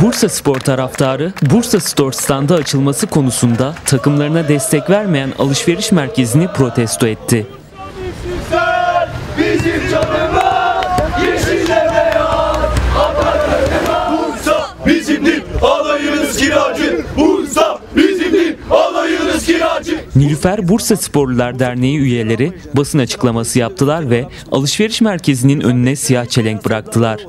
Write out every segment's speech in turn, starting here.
Bursa Spor taraftarı Bursa Store standı açılması konusunda takımlarına destek vermeyen alışveriş merkezini protesto etti. Bizim Bursa bizimdir Nilüfer Bursa Sporlular Derneği üyeleri basın açıklaması yaptılar ve alışveriş merkezinin önüne siyah çelenk bıraktılar.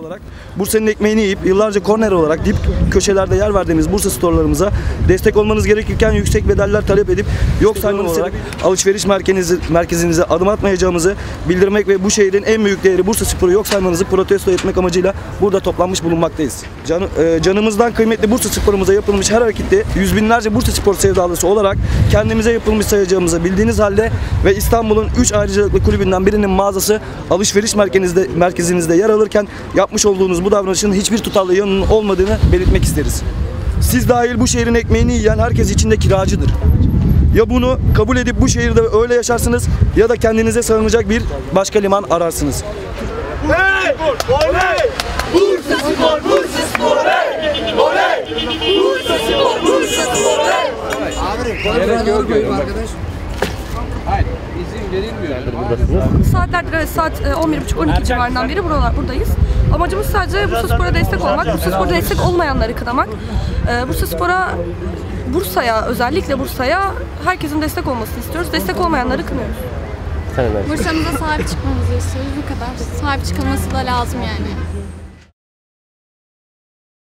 Bursa'nın ekmeğini yiyip yıllarca korner olarak dip köşelerde yer verdiğimiz Bursa storlarımıza destek olmanız gerekirken yüksek bedeller talep edip yok saymanız olarak alışveriş merkezinizi, merkezinize adım atmayacağımızı bildirmek ve bu şehrin en büyük değeri Bursa Spor'u yok saymanızı protesto etmek amacıyla burada toplanmış bulunmaktayız. Can, e, canımızdan kıymetli Bursa Spor'umuza yapılmış her harekette yüz binlerce Bursa Spor sevdalısı olarak kendimize yapılmış sayacağımızı bildiğiniz halde ve İstanbul'un 3 ayrıcalıklı kulübünden birinin mağazası alışveriş merkezinizde, merkezinizde yer alırken yapmış olduğunuz bu davranışın hiçbir tutarlı yanının olmadığını belirtmek isteriz. Siz dahil bu şehrin ekmeğini yiyen herkes içinde kiracıdır. Ya bunu kabul edip bu şehirde öyle yaşarsınız ya da kendinize sığınacak bir başka liman ararsınız. Hey! Oley! Bursa Spor, Bursa Spor, hey! Oley! Bursa Spor, Bursa Spor, hey! Saatlerdir evet saat e, 11.30-12 civarından beri buralar, buradayız. Amacımız sadece Bursa Spor'a destek olmak, Bursa Spor'a destek olmayanları kınamak. E, Bursa Spor'a, Bursa'ya özellikle Bursa'ya herkesin destek olmasını istiyoruz. Destek olmayanları kınıyoruz. Bursa'mıza sahip çıkmamızı istiyoruz bu kadar. Sahip çıkılması da lazım yani.